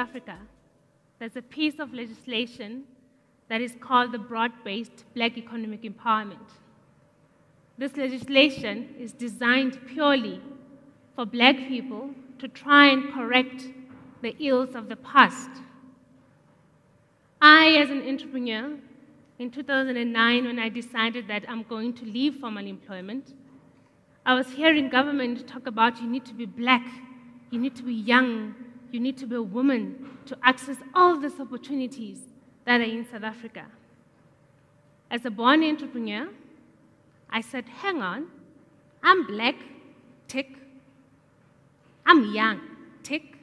Africa, there's a piece of legislation that is called the Broad Based Black Economic Empowerment. This legislation is designed purely for black people to try and correct the ills of the past. I, as an entrepreneur, in 2009, when I decided that I'm going to leave formal employment, I was hearing government talk about you need to be black, you need to be young, you need to be a woman to access all these opportunities that are in South Africa. As a born entrepreneur, I said, hang on, I'm black, tick. I'm young, tick.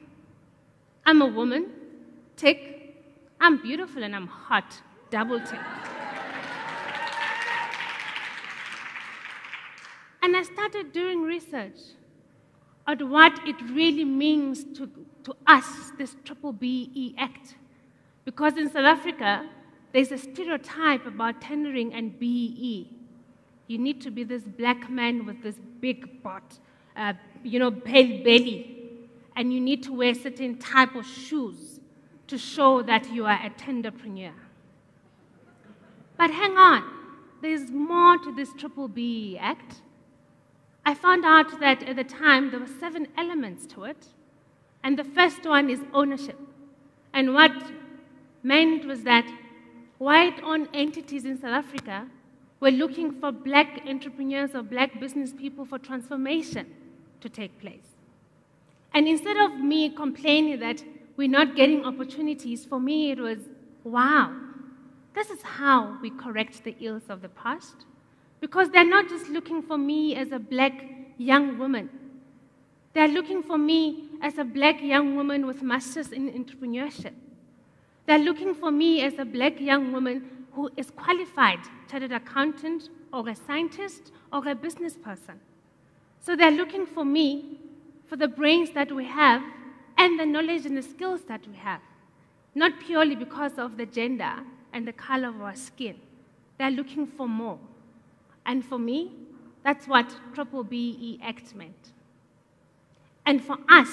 I'm a woman, tick. I'm beautiful and I'm hot, double tick. and I started doing research on what it really means to, to us, this Triple BE Act. Because in South Africa, there's a stereotype about tendering and BE. You need to be this black man with this big butt, uh, you know, belly, and you need to wear certain type of shoes to show that you are a tenderpreneur. But hang on, there's more to this Triple BE Act. I found out that at the time there were seven elements to it, and the first one is ownership. And what meant was that white-owned entities in South Africa were looking for black entrepreneurs or black business people for transformation to take place. And instead of me complaining that we're not getting opportunities, for me it was, wow, this is how we correct the ills of the past. Because they're not just looking for me as a black young woman. They're looking for me as a black young woman with masters in entrepreneurship. They're looking for me as a black young woman who is qualified, chartered accountant, or a scientist, or a business person. So they're looking for me for the brains that we have and the knowledge and the skills that we have, not purely because of the gender and the color of our skin. They're looking for more. And for me, that's what Triple BE Act meant. And for us,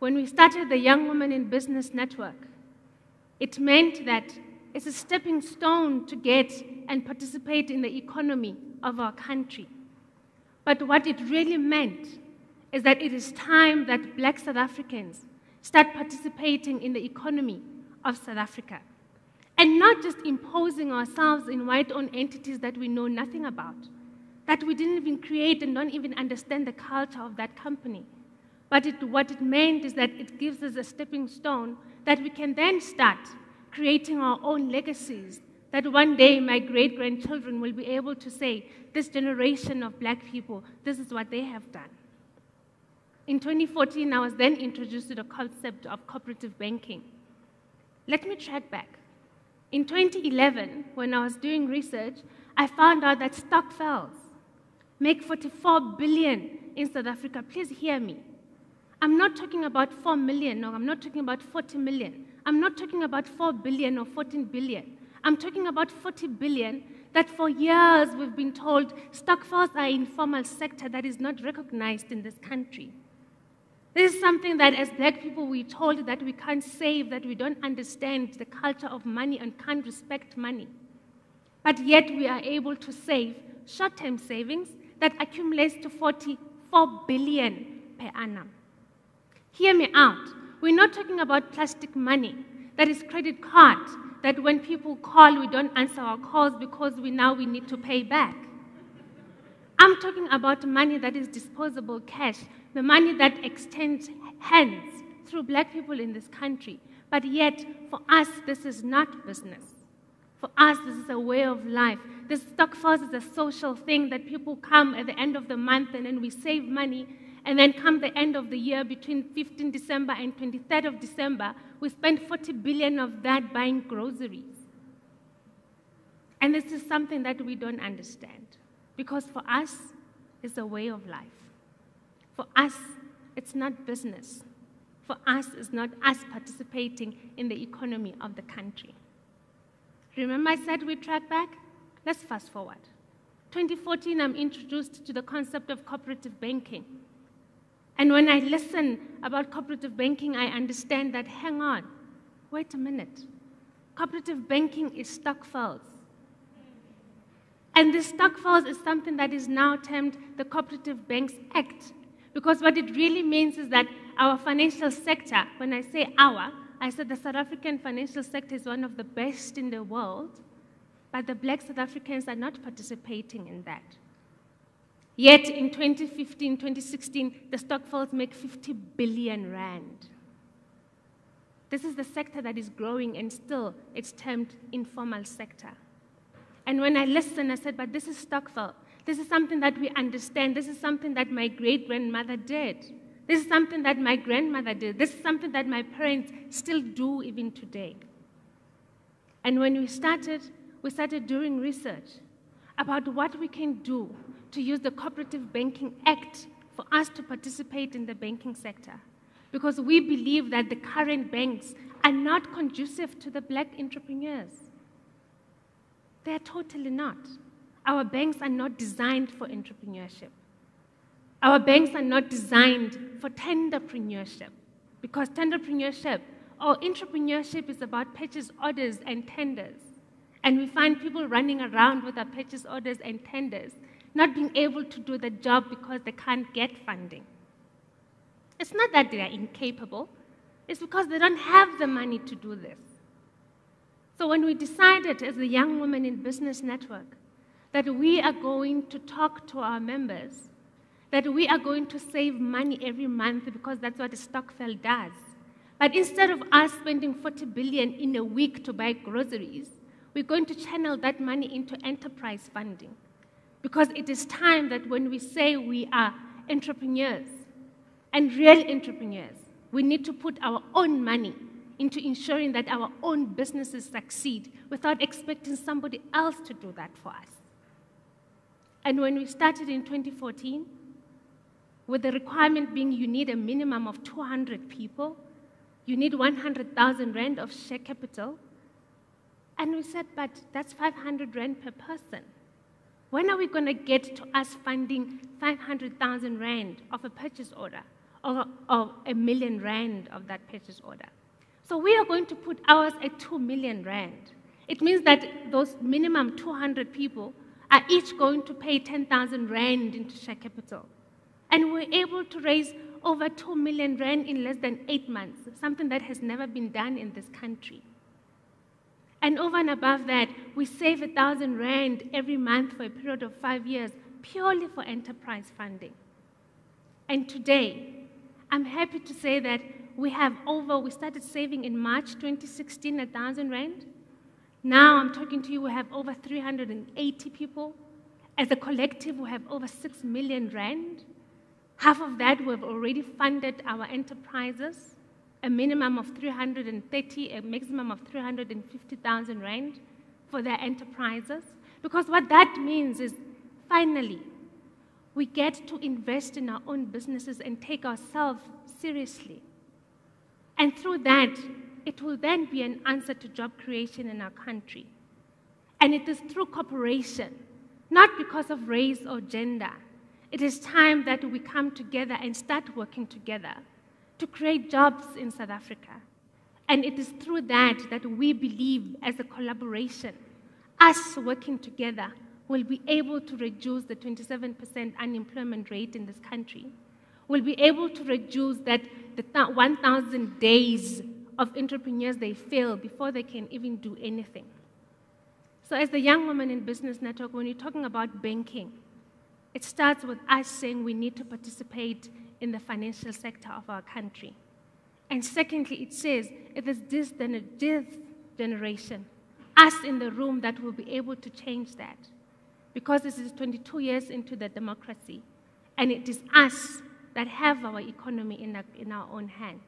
when we started the Young Women in Business Network, it meant that it's a stepping stone to get and participate in the economy of our country. But what it really meant is that it is time that black South Africans start participating in the economy of South Africa. And not just imposing ourselves in white owned entities that we know nothing about, that we didn't even create and don't even understand the culture of that company. But it, what it meant is that it gives us a stepping stone that we can then start creating our own legacies. That one day my great grandchildren will be able to say, This generation of black people, this is what they have done. In 2014, I was then introduced to the concept of cooperative banking. Let me track back. In 2011, when I was doing research, I found out that stokvels make 44 billion in South Africa. Please hear me. I'm not talking about 4 million, or I'm not talking about 40 million. I'm not talking about 4 billion or 14 billion. I'm talking about 40 billion that for years we've been told stokvels are informal sector that is not recognized in this country. This is something that as black people we're told that we can't save, that we don't understand the culture of money and can't respect money. But yet we are able to save short-term savings that accumulates to 44 billion per annum. Hear me out. We're not talking about plastic money. That is credit card that when people call, we don't answer our calls because we now we need to pay back. I'm talking about money that is disposable cash the money that extends hands through black people in this country. But yet, for us, this is not business. For us, this is a way of life. This stokvels is a social thing that people come at the end of the month and then we save money. And then come the end of the year, between 15 December and 23rd of December, we spend 40 billion of that buying groceries. And this is something that we don't understand. Because for us, it's a way of life. For us, it's not business. For us, it's not us participating in the economy of the country. Remember, I said we track back? Let's fast forward. 2014, I'm introduced to the concept of cooperative banking. And when I listen about cooperative banking, I understand that, hang on, wait a minute. Cooperative banking is stokvels. And this stokvels is something that is now termed the Cooperative Banks Act. Because what it really means is that our financial sector, when I say our, I said the South African financial sector is one of the best in the world, but the black South Africans are not participating in that. Yet in 2015, 2016, the stokvels make 50 billion rand. This is the sector that is growing and still it's termed informal sector. And when I listened, I said, but this is stokvel. This is something that we understand. This is something that my great grandmother did. This is something that my grandmother did. This is something that my parents still do even today. And when we started, we started doing research about what we can do to use the Cooperative Banking Act for us to participate in the banking sector. Because we believe that the current banks are not conducive to the black entrepreneurs. They're totally not. Our banks are not designed for entrepreneurship. Our banks are not designed for tenderpreneurship because tenderpreneurship or entrepreneurship is about purchase orders and tenders. And we find people running around with their purchase orders and tenders, not being able to do the job because they can't get funding. It's not that they are incapable, it's because they don't have the money to do this. So when we decided as a young Women in business network that we are going to talk to our members that we are going to save money every month because that's what a stokvel does. But instead of us spending 40 billion in a week to buy groceries, we're going to channel that money into enterprise funding. Because it is time that when we say we are entrepreneurs and real entrepreneurs, we need to put our own money into ensuring that our own businesses succeed without expecting somebody else to do that for us. And when we started in 2014, with the requirement being you need a minimum of 200 people, you need 100,000 rand of share capital. And we said, but that's 500 rand per person. When are we going to get to us funding 500,000 rand of a purchase order or, or a million rand of that purchase order? So we are going to put ours at 2 million rand. It means that those minimum 200 people are each going to pay 10,000 rand into share capital. And we're able to raise over 2 million rand in less than eight months, something that has never been done in this country. And over and above that, we save a thousand rand every month for a period of five years purely for enterprise funding. And today, I'm happy to say that we have over, we started saving in March 2016 a thousand rand. Now I'm talking to you, we have over 380 people. As a collective, we have over 6 million rand. Half of that we've already funded our enterprises, a minimum of 330, a maximum of 350,000 rand for their enterprises. Because what that means is finally, we get to invest in our own businesses and take ourselves seriously. And through that, it will then be an answer to job creation in our country. And it is through cooperation, not because of race or gender, it is time that we come together and start working together to create jobs in South Africa. And it is through that that we believe, as a collaboration, us working together will be able to reduce the 27% unemployment rate in this country. We'll be able to reduce that the 1,000 days of entrepreneurs they fail before they can even do anything. So, as the young woman in Business Network, when you're talking about banking, it starts with us saying we need to participate in the financial sector of our country. And secondly, it says it is this, this generation, us in the room, that will be able to change that. Because this is 22 years into the democracy, and it is us that have our economy in our, in our own hands.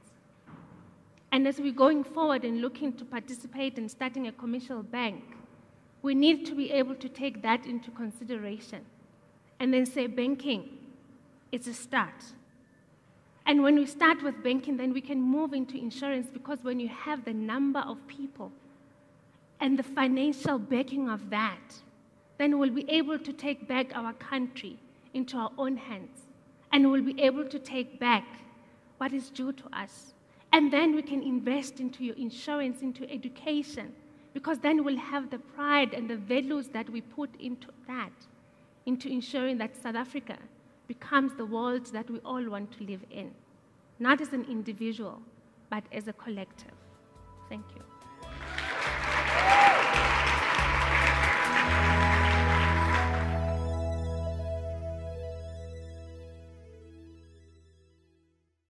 And as we're going forward and looking to participate in starting a commercial bank, we need to be able to take that into consideration and then say banking is a start. And when we start with banking, then we can move into insurance because when you have the number of people and the financial backing of that, then we'll be able to take back our country into our own hands and we'll be able to take back what is due to us. And then we can invest into your insurance, into education, because then we'll have the pride and the values that we put into that, into ensuring that South Africa becomes the world that we all want to live in, not as an individual, but as a collective. Thank you.